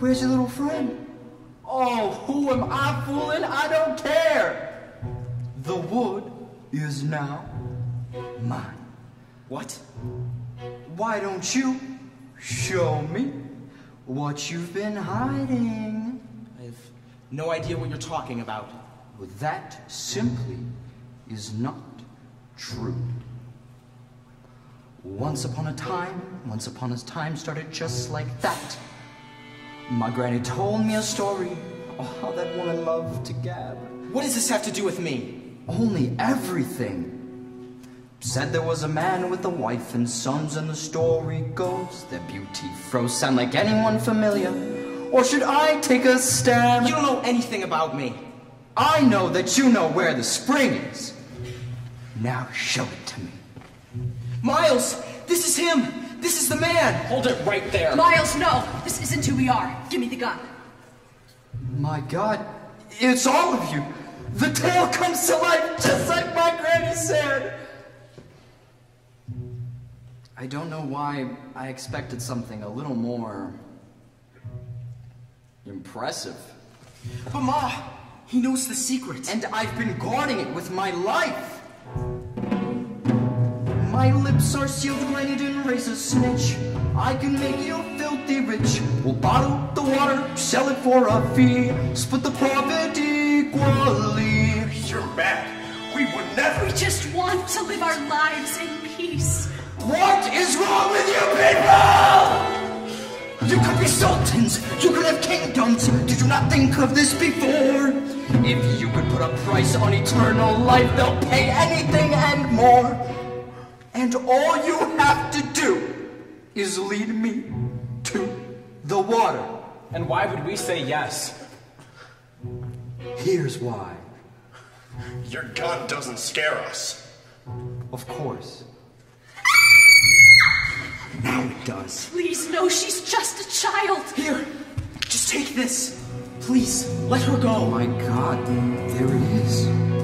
Where's your little friend? Oh, who am I fooling? I don't care. The wood is now mine. What? Why don't you show me what you've been hiding? I have no idea what you're talking about. Well, that simply is not true. Once upon a time, once upon a time started just like that. My granny told me a story of how that woman loved to gab. What does this have to do with me? Only everything. Said there was a man with a wife and sons, and the story goes their beauty froze. Sound like anyone familiar? Or should I take a stab? You don't know anything about me. I know that you know where the spring is. Now show it to me. Miles, this is him. This is the man. Hold it right there. Miles, no! This isn't who we are. Give me the gun. My God, it's all of you. The tale comes to life just like my granny said. I don't know why I expected something a little more impressive. But Ma, he knows the secret. And I've been guarding it with my life. My lips are sealed, Granny didn't raise a snitch. I can make you filthy rich. We'll bottle the water, sell it for a fee, split the profit equally. You're mad. We would never. We just want to live our lives in peace. What is wrong with you people? You could be sultans, you could have kingdoms. Did you not think of this before? If you could put a price on eternal life, they'll pay anything and more. And all you have to do is lead me to the water. And why would we say yes? Here's why. Your gun doesn't scare us. Of course. Now it does. Please, no, she's just a child. Here, just take this. Please, let her go. Oh my god, there it is.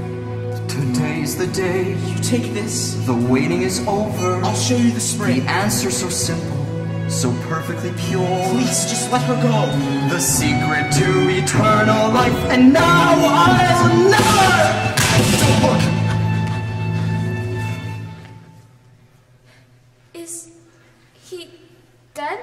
Today's the day. You take this. The waiting is over. I'll show you the spring. The answer so simple, so perfectly pure. Please, just let her go. The secret to eternal life. And now I'll never... Don't look! Is he dead?